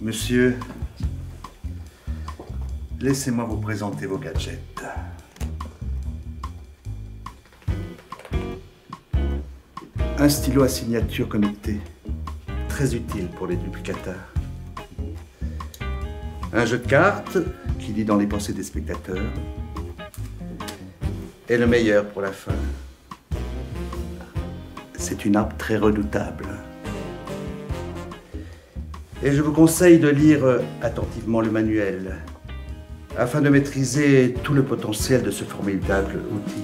Monsieur, laissez-moi vous présenter vos gadgets. Un stylo à signature connecté, très utile pour les duplicateurs. Un jeu de cartes qui lit dans les pensées des spectateurs. Et le meilleur pour la fin. C'est une arme très redoutable. Et je vous conseille de lire attentivement le manuel afin de maîtriser tout le potentiel de ce formidable outil.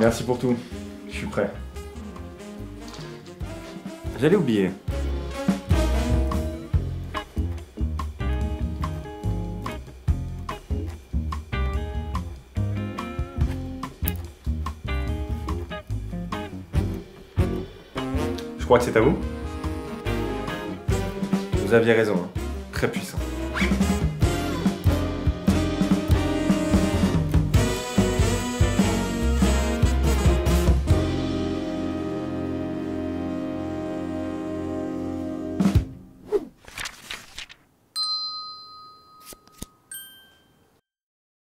Merci pour tout. Je suis prêt. J'allais oublier. Je crois que c'est à vous. Vous aviez raison. hein. Très puissant.